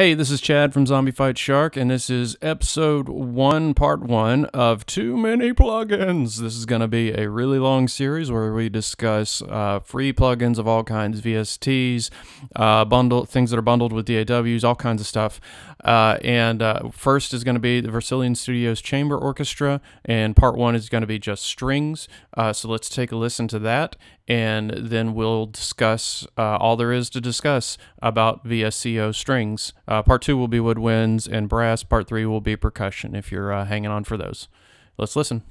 Hey, this is Chad from Zombie Fight Shark, and this is episode one, part one of Too Many Plugins. This is going to be a really long series where we discuss uh, free plugins of all kinds, VSTs, uh, bundle things that are bundled with DAWs, all kinds of stuff. Uh, and uh, first is going to be the Versilian Studios Chamber Orchestra, and part one is going to be just strings. Uh, so let's take a listen to that, and then we'll discuss uh, all there is to discuss about VSCO strings. Uh, part two will be woodwinds and brass. Part three will be percussion if you're uh, hanging on for those. Let's listen.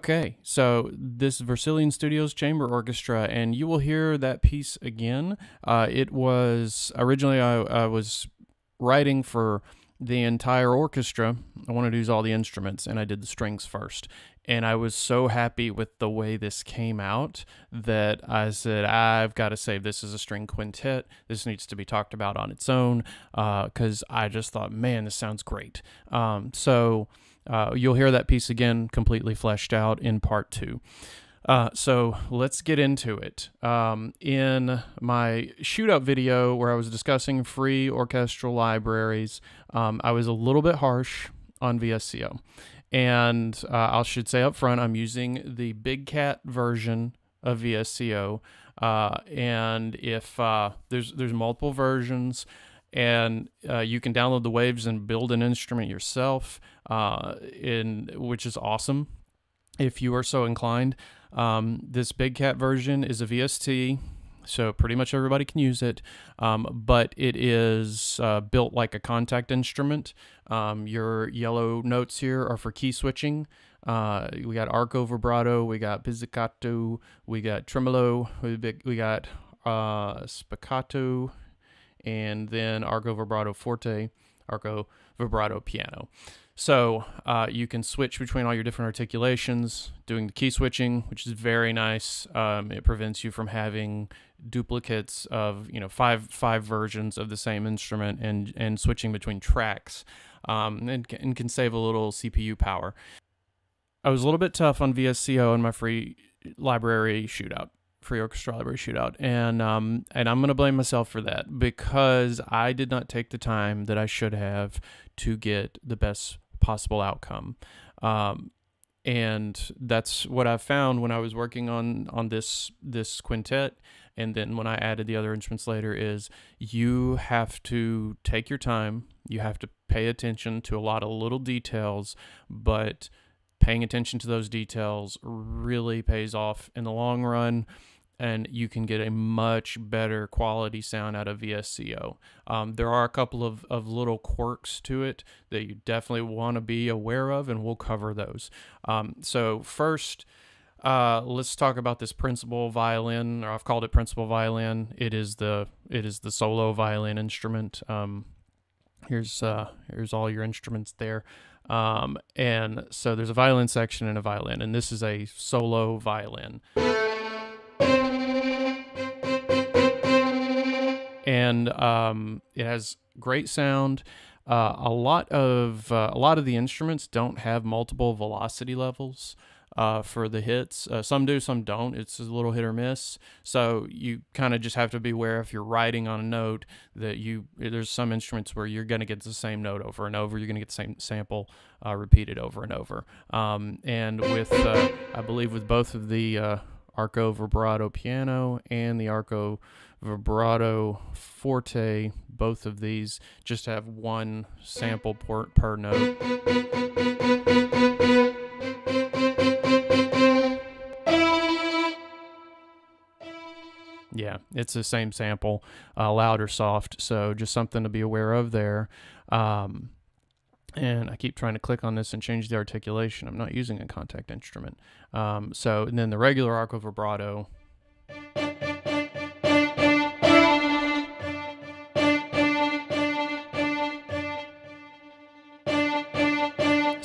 Okay, so this Versilian Studios Chamber Orchestra, and you will hear that piece again. Uh, it was originally I, I was writing for the entire orchestra. I wanted to use all the instruments, and I did the strings first. And I was so happy with the way this came out that I said, I've got to save this as a string quintet. This needs to be talked about on its own because uh, I just thought, man, this sounds great. Um, so uh, you'll hear that piece again completely fleshed out in part two. Uh, so let's get into it. Um, in my shootout video where I was discussing free orchestral libraries, um, I was a little bit harsh on VSCO. And uh, I should say up front, I'm using the Big Cat version of VSCO. Uh, and if uh, there's there's multiple versions, and uh, you can download the waves and build an instrument yourself, uh, in which is awesome. If you are so inclined, um, this Big Cat version is a VST, so pretty much everybody can use it. Um, but it is uh, built like a Kontakt instrument. Um, your yellow notes here are for key switching. Uh, we got arco vibrato, we got pizzicato, we got tremolo, we got uh, spiccato, and then arco vibrato forte, arco vibrato piano. So uh, you can switch between all your different articulations, doing the key switching, which is very nice. Um, it prevents you from having duplicates of you know five five versions of the same instrument and and switching between tracks, um, and, and can save a little CPU power. I was a little bit tough on VSCO in my free library shootout free orchestra library shootout. And um and i'm going to blame myself for that because i did not take the time that i should have to get the best possible outcome. Um and that's what i found when i was working on on this this quintet. And then when i added the other instruments later is you have to take your time. You have to pay attention to a lot of little details but paying attention to those details really pays off in the long run and you can get a much better quality sound out of VSCO. Um, there are a couple of, of little quirks to it that you definitely want to be aware of, and we'll cover those. Um, so, first, uh, let's talk about this principal violin, or I've called it principal violin. It is the it is the solo violin instrument. Um, here's uh, here's all your instruments there. Um, and so there's a violin section and a violin, and this is a solo violin. And um, it has great sound. Uh, a lot of uh, a lot of the instruments don't have multiple velocity levels uh, for the hits. Uh, some do, some don't. It's a little hit or miss. So you kind of just have to be aware if you're writing on a note that you there's some instruments where you're going to get the same note over and over. You're going to get the same sample uh, repeated over and over. Um, and with uh, I believe with both of the Arco vibrato piano and the Arco vibrato forte both of these just have one sample port per note Yeah, it's the same sample, uh, loud or soft. So just something to be aware of there. Um, and I keep trying to click on this and change the articulation. I'm not using a Kontakt instrument. Um, so, and then the regular arco vibrato.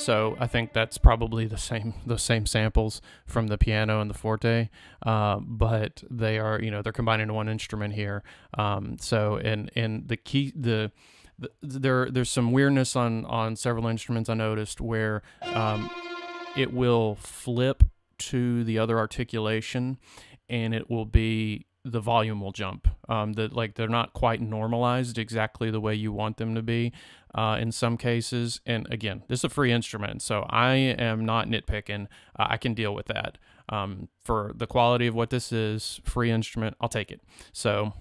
So I think that's probably the same the same samples from the piano and the forte, uh, but they are you know they're combined into one instrument here. Um, so and and the key the there there's some weirdness on on several instruments I noticed where um, it will flip to the other articulation and it will be the volume will jump. Um, that like they're not quite normalized exactly the way you want them to be uh, in some cases. And again, this is a free instrument, so I am not nitpicking. Uh, I can deal with that. Um, for the quality of what this is, free instrument, I'll take it. So,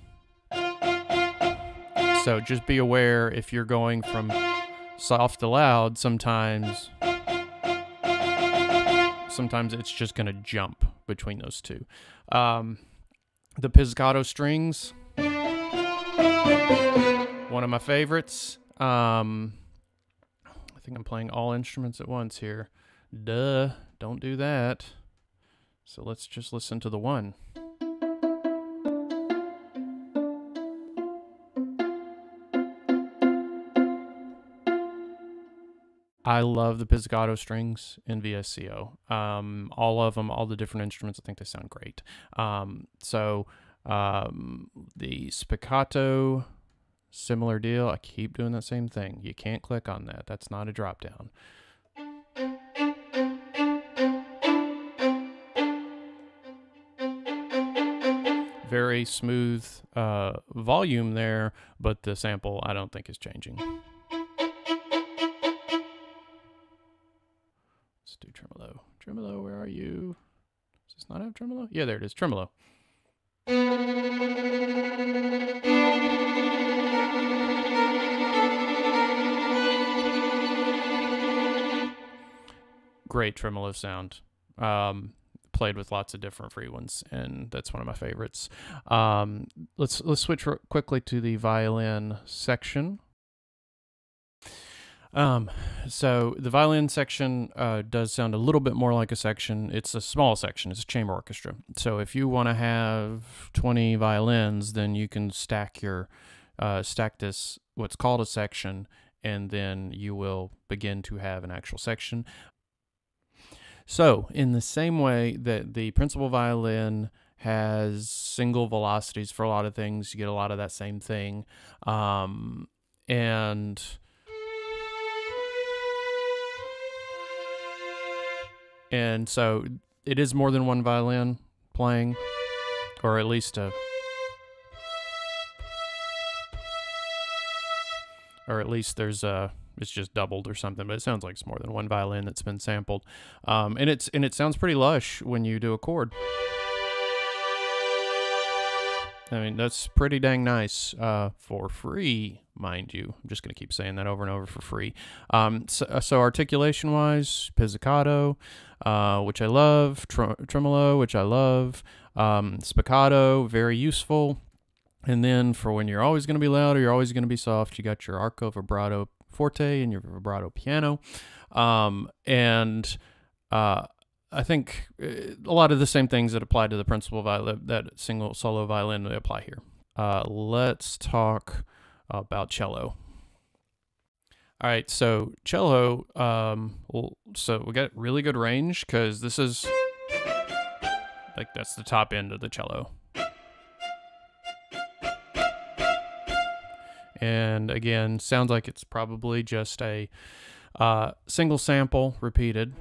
so just be aware if you're going from soft to loud. Sometimes, sometimes it's just gonna jump between those two. Um, the pizzicato strings, one of my favorites. Um, I think I'm playing all instruments at once here. Duh, don't do that. So let's just listen to the one. I love the pizzicato strings in VSCO. Um, all of them, all the different instruments, I think they sound great. Um, so um, the spiccato Similar deal. I keep doing the same thing. You can't click on that. That's not a drop down. Very smooth uh, volume there, but the sample I don't think is changing. Have tremolo? Yeah, there it is. Tremolo. great tremolo sound. Um, played with lots of different free ones, and that's one of my favorites. Um, let's let's switch quickly to the violin section. Um, so the violin section uh, does sound a little bit more like a section. It's a small section. It's a chamber orchestra. So if you want to have 20 violins, then you can stack your uh, stack this what's called a section, and then you will begin to have an actual section. So, in the same way that the principal violin has single velocities for a lot of things, you get a lot of that same thing. Um, and and so it is more than one violin playing, or at least a or at least there's a it's just doubled or something, but it sounds like it's more than one violin that's been sampled. Um, and it's and it sounds pretty lush when you do a chord. I mean, that's pretty dang nice uh, for free, mind you. I'm just going to keep saying that over and over for free. Um, so, uh, so articulation-wise, pizzicato, uh, which I love, tremolo, which I love, um, spiccato, very useful. And then for when you're always going to be loud or you're always going to be soft, you got your arco vibrato forte and your vibrato piano. Um, and uh, I think uh, a lot of the same things that apply to the principal violin, that single solo violin, apply here. Uh, let's talk about cello. All right, so cello, um, well, so we got really good range because this is like that's the top end of the cello. And again, sounds like it's probably just a uh, single sample repeated.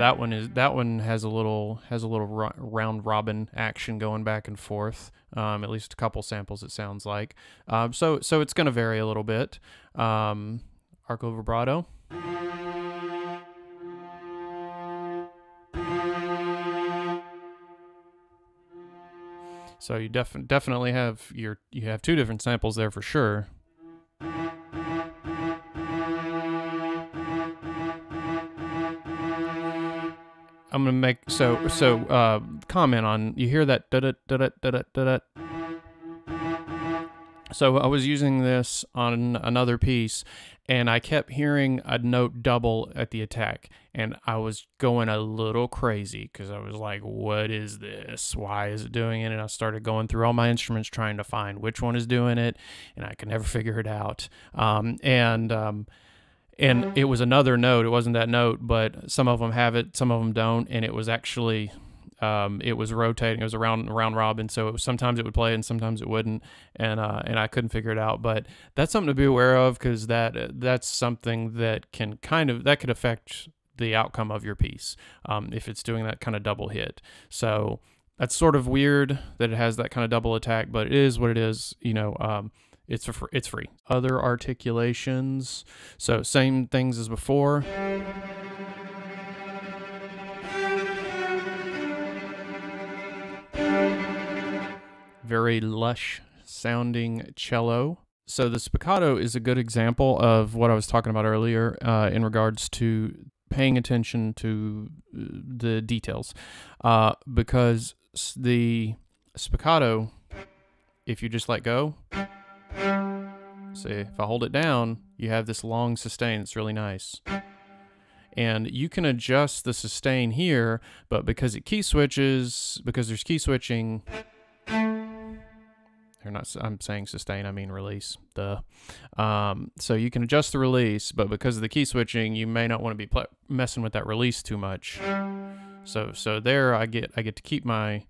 That one is that one has a little has a little round robin action going back and forth. Um, at least a couple samples, it sounds like. Um, so so it's going to vary a little bit. Um, arco vibrato. So you def- definitely have your you have two different samples there for sure. I'm gonna make so so uh, comment on you hear that da da da da da da da. So I was using this on another piece, and I kept hearing a note double at the attack, and I was going a little crazy because I was like, "What is this? Why is it doing it?" And I started going through all my instruments trying to find which one is doing it, and I could never figure it out. Um, and um, and it was another note. It wasn't that note, but some of them have it, some of them don't, and it was actually um, it was rotating. It was around round robin, so sometimes it would play and sometimes it wouldn't, and uh, and I couldn't figure it out. But that's something to be aware of because that that's something that can kind of that could affect the outcome of your piece um, if it's doing that kind of double hit. So that's sort of weird that it has that kind of double attack, but it is what it is. You know. Um, it's for it's free. Other articulations, so same things as before. Very lush sounding cello. So the spiccato is a good example of what I was talking about earlier uh, in regards to paying attention to uh, the details, uh, because the spiccato, if you just let go, See, if I hold it down, you have this long sustain. It's really nice. And you can adjust the sustain here, but because it key switches, because there's key switching, they're not, I'm saying sustain, I mean release. The um, So you can adjust the release, but because of the key switching, you may not want to be messing with that release too much. So so there I get I get to keep my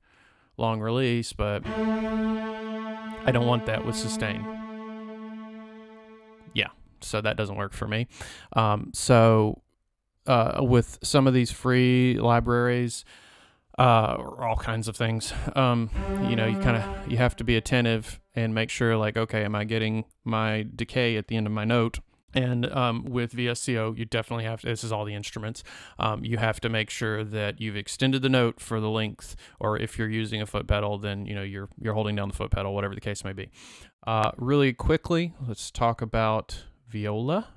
long release, but I don't want that with sustain yeah, so that doesn't work for me. Um, so uh, with some of these free libraries, uh, all kinds of things, um, you know, you kind of you have to be attentive and make sure like, okay, am I getting my decay at the end of my note? And um, with VSCO, you definitely have to, this is all the instruments, um, you have to make sure that you've extended the note for the length, or if you're using a foot pedal, then, you know, you're, you're holding down the foot pedal, whatever the case may be. Uh, really quickly, let's talk about viola.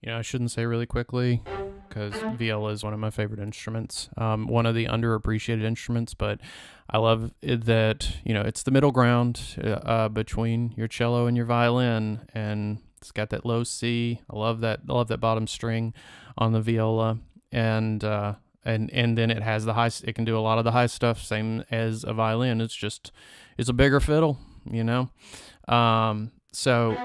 You know, I shouldn't say really quickly because viola is one of my favorite instruments, um, one of the underappreciated instruments, but I love that, you know, it's the middle ground uh, between your cello and your violin, and it's got that low C. I love that. I love that bottom string on the viola, and uh, and and then it has the high. It can do a lot of the high stuff, same as a violin. It's just it's a bigger fiddle, you know. Um, so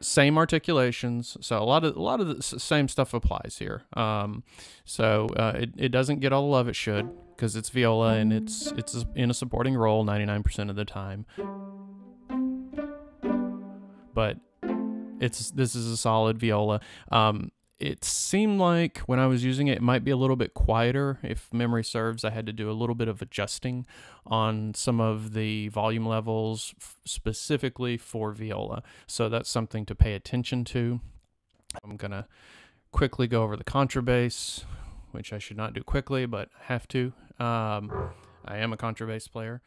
same articulations. So a lot of a lot of the same stuff applies here. Um, so uh, it it doesn't get all the love it should because it's viola and it's it's in a supporting role 99% of the time. But it's this is a solid viola. Um, it seemed like when I was using it, it might be a little bit quieter. If memory serves, I had to do a little bit of adjusting on some of the volume levels specifically for viola. So that's something to pay attention to. I'm going to quickly go over the contrabass, which I should not do quickly, but I have to. Um, I am a contrabass player.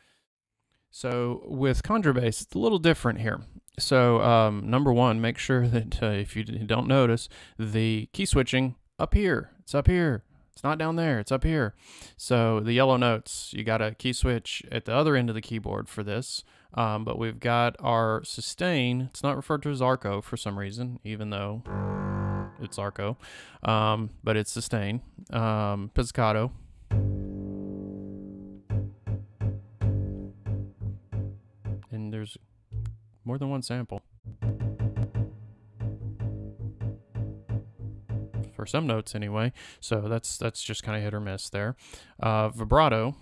So with contrabass, it's a little different here. So um, number one, make sure that uh, if you don't notice, the key switching up here, it's up here. It's not down there, it's up here. So the yellow notes, you got a key switch at the other end of the keyboard for this. Um, but we've got our sustain. It's not referred to as arco for some reason, even though it's arco. Um, but it's sustain. Um, pizzicato. Than one sample. For some notes anyway, so that's that's just kind of hit or miss there. Uh, vibrato.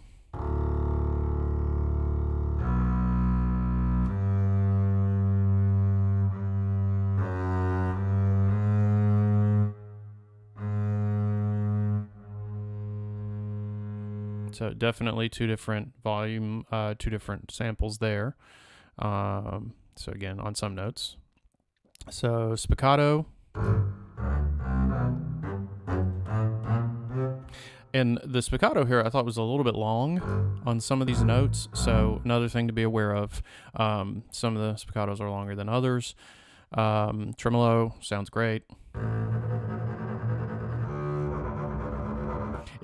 So definitely two different volume, uh, two different samples there. Um, so again, on some notes. So spiccato. And the spiccato here I thought was a little bit long on some of these notes. So another thing to be aware of. Um, some of the spiccatos are longer than others. Um, tremolo sounds great.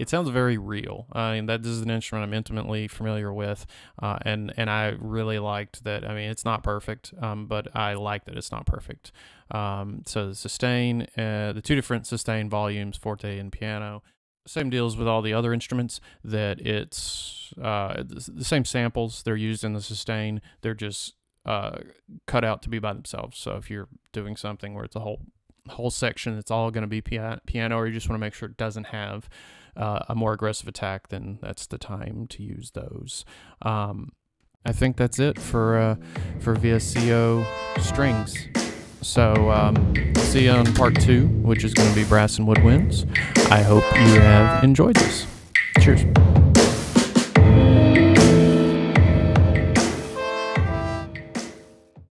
It sounds very real. I mean, that this is an instrument I'm intimately familiar with, uh, and and I really liked that. I mean, it's not perfect, um, but I like that it's not perfect. Um, so the sustain, uh, the two different sustain volumes, forte and piano. Same deals with all the other instruments. That it's uh, the same samples they're used in the sustain. They're just uh, cut out to be by themselves. So if you're doing something where it's a whole whole section it's all going to be piano, or you just want to make sure it doesn't have uh, a more aggressive attack then that's the time to use those. Um, i think that's it for uh, for VSCO strings. So um, see you on part two which is going to be brass and woodwinds. I hope you have enjoyed this. Cheers